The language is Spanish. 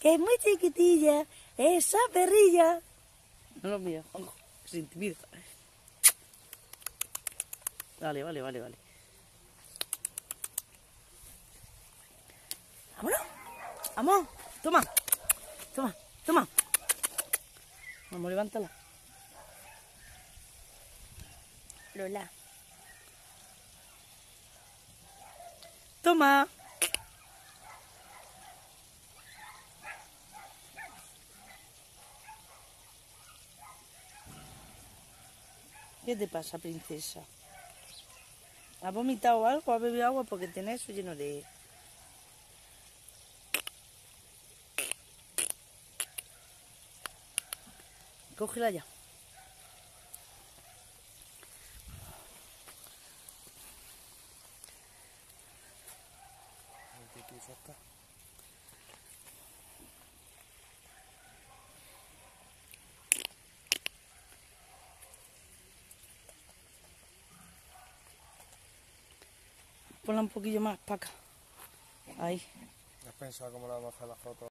Que es muy chiquitilla esa perrilla. No lo Juanjo, se intimida. Vale, vale, vale, vale. Vámonos. Vamos, toma. Toma, toma. Vamos, levántala. Lola. Toma. ¿Qué te pasa, princesa? ¿Ha vomitado algo? ¿Ha bebido agua? Porque tiene eso lleno de... Cógela ya. Ponla un poquillo más para acá. Ahí. ¿Has pensado cómo le vamos a hacer la foto?